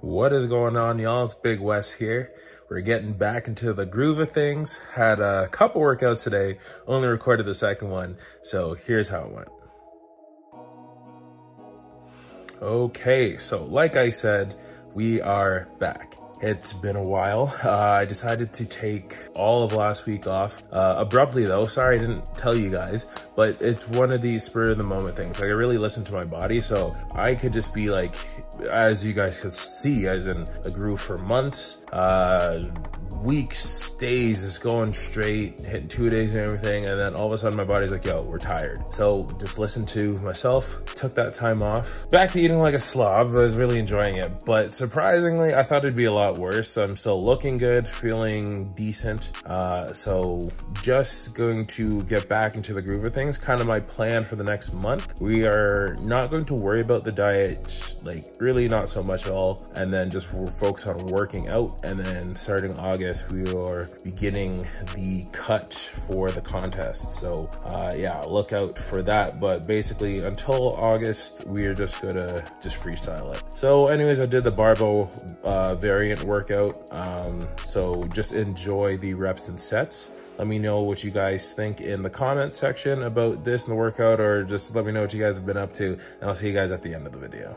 What is going on, y'all? It's Big Wes here. We're getting back into the groove of things. Had a couple workouts today, only recorded the second one, so here's how it went. Okay, so like I said, we are back. It's been a while. Uh, I decided to take all of last week off uh, abruptly though. Sorry I didn't tell you guys, but it's one of these spur of the moment things. Like I really listen to my body, so I could just be like, as you guys could see, as in a groove for months, uh, weeks, days, is going straight, hitting two days and everything. And then all of a sudden my body's like, yo, we're tired. So just listen to myself, took that time off. Back to eating like a slob. I was really enjoying it. But surprisingly, I thought it'd be a lot worse. I'm still looking good, feeling decent. Uh, so just going to get back into the groove of things. Kind of my plan for the next month. We are not going to worry about the diet, like really not so much at all. And then just focus on working out. And then starting August, we are beginning the cut for the contest. So uh, yeah, look out for that. But basically until August, we are just gonna just freestyle it. So anyways, I did the barbell uh, variant workout. Um, so just enjoy the reps and sets. Let me know what you guys think in the comment section about this and the workout, or just let me know what you guys have been up to, and I'll see you guys at the end of the video.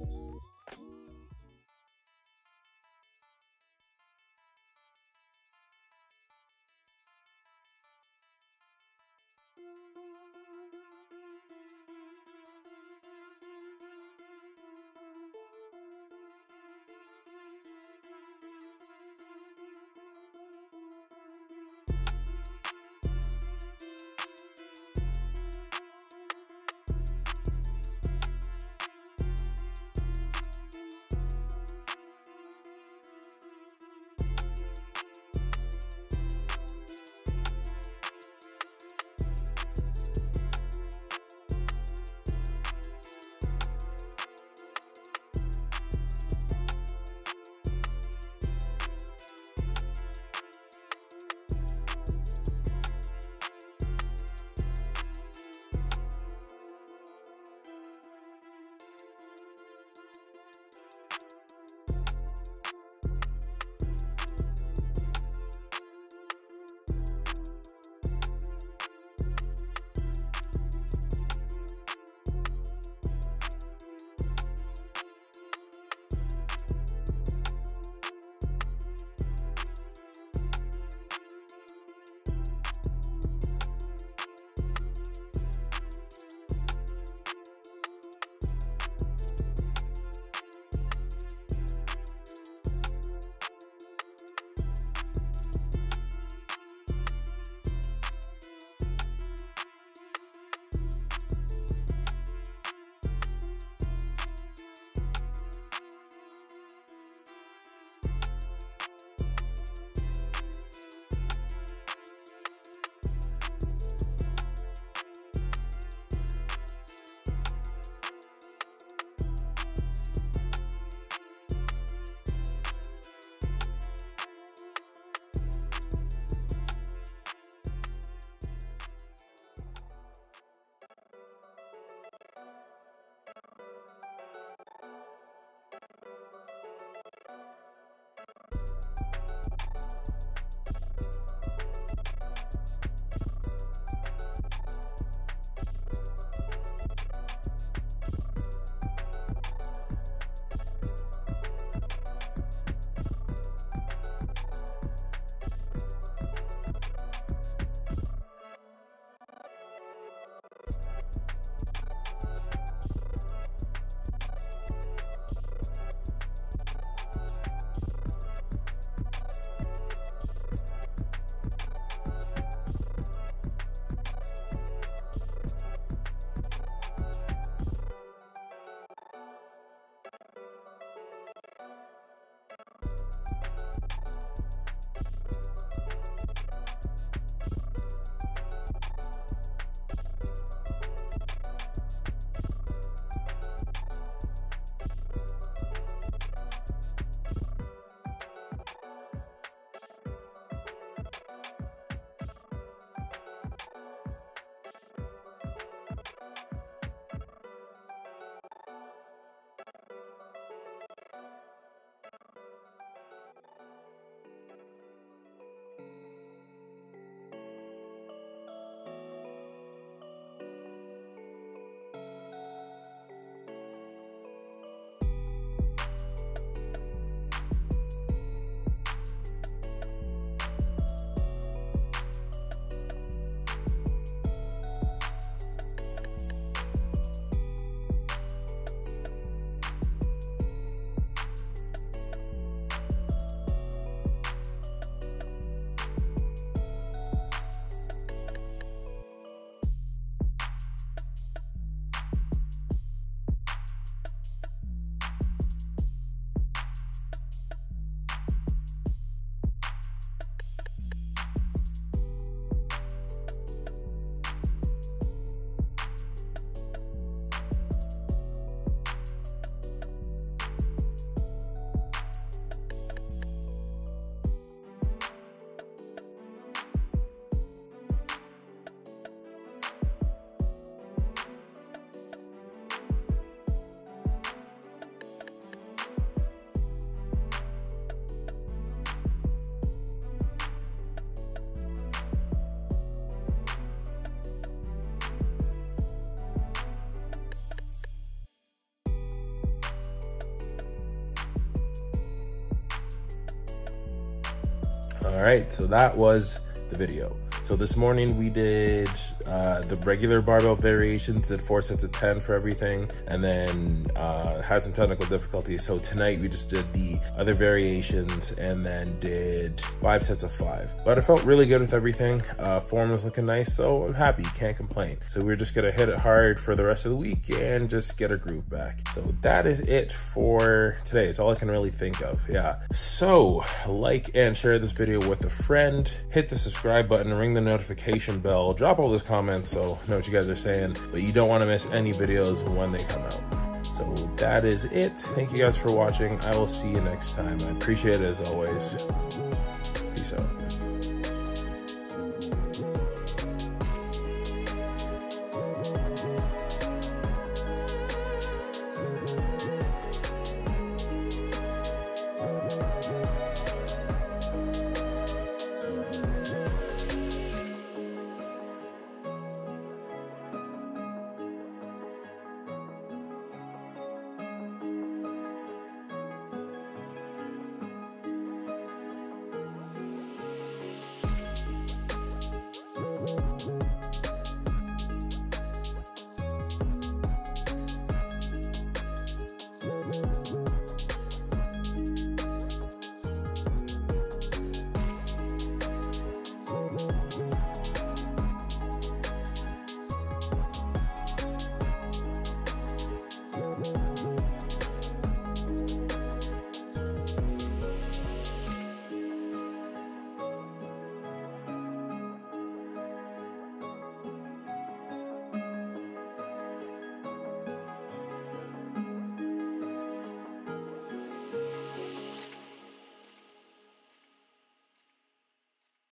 All right, so that was the video. So this morning we did uh, the regular barbell variations, did four sets of 10 for everything, and then uh, had some technical difficulties. So tonight we just did the other variations and then did five sets of five. But I felt really good with everything. Uh, form was looking nice, so I'm happy, can't complain. So we're just gonna hit it hard for the rest of the week and just get a groove back. So that is it for today. It's all I can really think of, yeah. So like and share this video with a friend, hit the subscribe button, ring the notification bell, drop all those comments so know what you guys are saying, but you don't wanna miss any videos when they come out. So that is it. Thank you guys for watching. I will see you next time. I appreciate it as always.